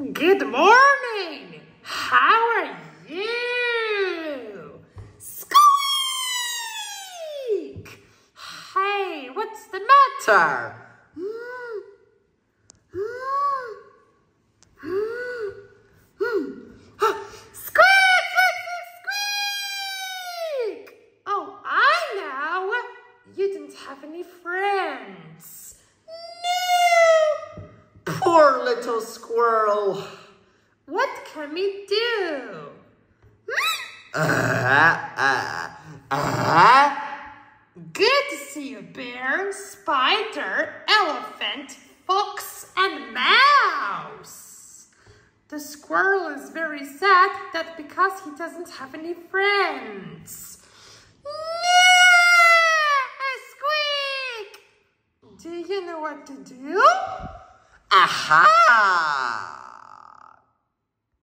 Good morning. How are you? Squeak! Hey, what's the matter? Oh, I know. You didn't have any friends. Poor little squirrel. What can we do? Uh, uh, uh. Good to see you, bear, spider, elephant, fox, and mouse. The squirrel is very sad that because he doesn't have any friends. Squeak! Do you know what to do? 哈。